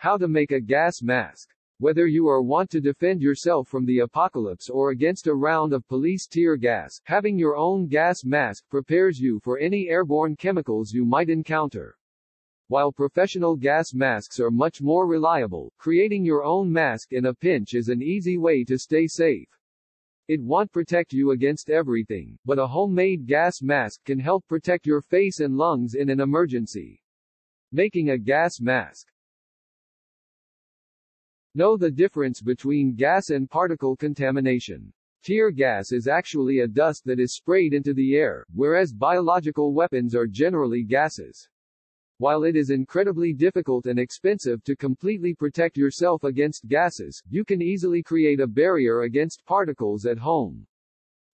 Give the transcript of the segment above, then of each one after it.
How to make a gas mask. Whether you are want to defend yourself from the apocalypse or against a round of police tear gas, having your own gas mask prepares you for any airborne chemicals you might encounter. While professional gas masks are much more reliable, creating your own mask in a pinch is an easy way to stay safe. It won't protect you against everything, but a homemade gas mask can help protect your face and lungs in an emergency. Making a gas mask. Know the difference between gas and particle contamination. Tear gas is actually a dust that is sprayed into the air, whereas biological weapons are generally gases. While it is incredibly difficult and expensive to completely protect yourself against gases, you can easily create a barrier against particles at home.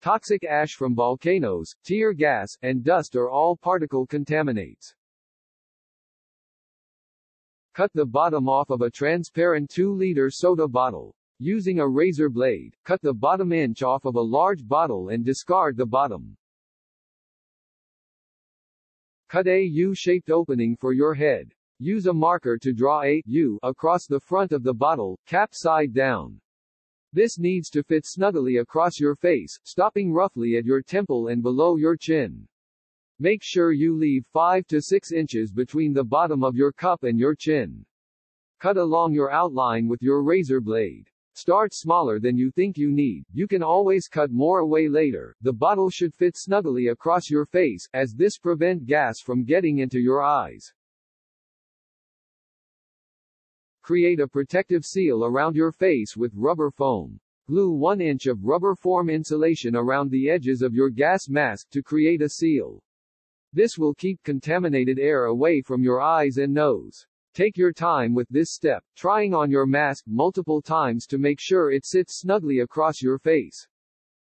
Toxic ash from volcanoes, tear gas, and dust are all particle contaminates. Cut the bottom off of a transparent 2-liter soda bottle. Using a razor blade, cut the bottom inch off of a large bottle and discard the bottom. Cut a U-shaped opening for your head. Use a marker to draw a U across the front of the bottle, cap side down. This needs to fit snugly across your face, stopping roughly at your temple and below your chin. Make sure you leave 5 to 6 inches between the bottom of your cup and your chin. Cut along your outline with your razor blade. Start smaller than you think you need, you can always cut more away later. The bottle should fit snugly across your face, as this prevent gas from getting into your eyes. Create a protective seal around your face with rubber foam. Glue 1 inch of rubber foam insulation around the edges of your gas mask to create a seal. This will keep contaminated air away from your eyes and nose. Take your time with this step, trying on your mask multiple times to make sure it sits snugly across your face.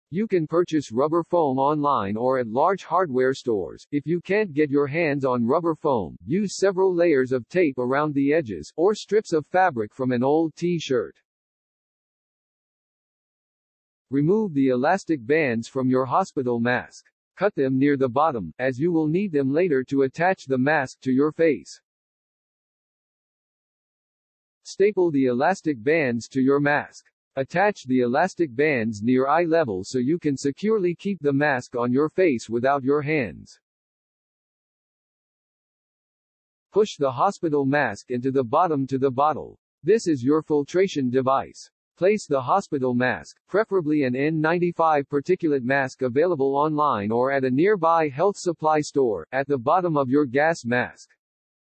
You can purchase rubber foam online or at large hardware stores. If you can't get your hands on rubber foam, use several layers of tape around the edges, or strips of fabric from an old t-shirt. Remove the elastic bands from your hospital mask. Cut them near the bottom, as you will need them later to attach the mask to your face. Staple the elastic bands to your mask. Attach the elastic bands near eye level so you can securely keep the mask on your face without your hands. Push the hospital mask into the bottom to the bottle. This is your filtration device. Place the hospital mask, preferably an N95 particulate mask available online or at a nearby health supply store, at the bottom of your gas mask.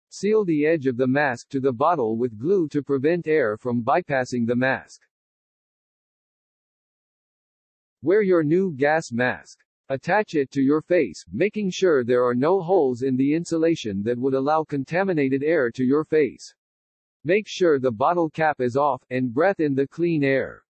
Seal the edge of the mask to the bottle with glue to prevent air from bypassing the mask. Wear your new gas mask. Attach it to your face, making sure there are no holes in the insulation that would allow contaminated air to your face. Make sure the bottle cap is off, and breath in the clean air.